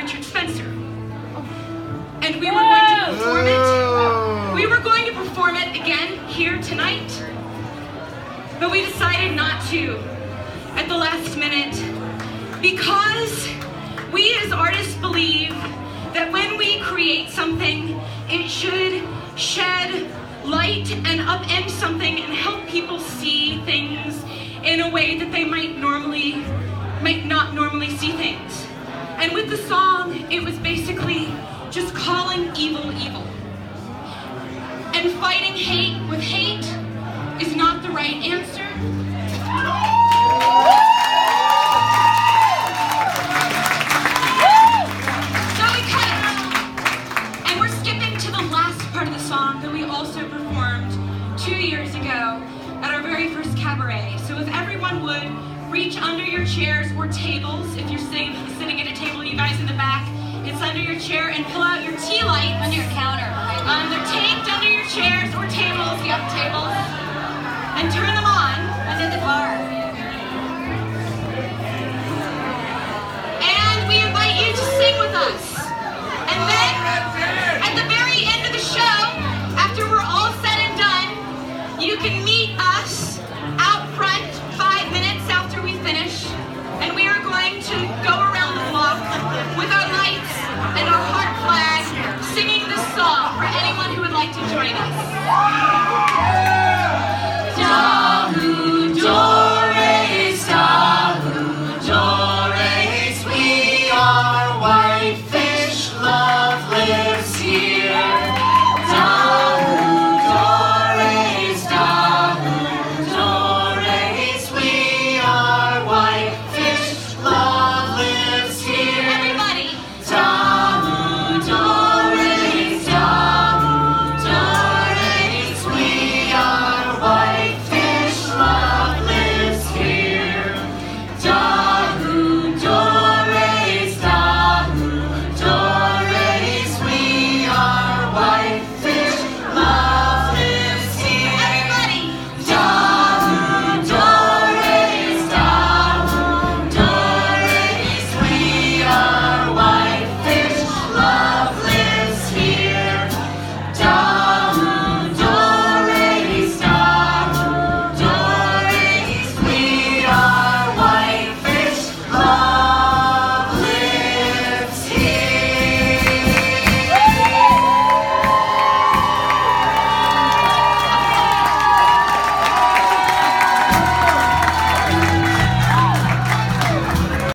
Richard Spencer. And we were going to perform it. We were going to perform it again here tonight. But we decided not to at the last minute because we as artists believe that when we create something, it should shed light and upend something and help people see things in a way that they might normally, might not normally see things. And with the song, it was basically just calling evil evil. And fighting hate with hate is not the right answer. So we cut. And we're skipping to the last part of the song that we also performed two years ago at our very first cabaret. So if everyone would reach under your chairs or tables, if you're sitting, sitting at a table, you guys in the back, it's under your chair and pull out your tea light. Under your counter. Um, they're taped under your chairs or tables, yep, tables, and turn them on. Under the bar. And we invite you to sing with us. And then, at the very end of the show, after we're all said and done, you can meet us Yeah!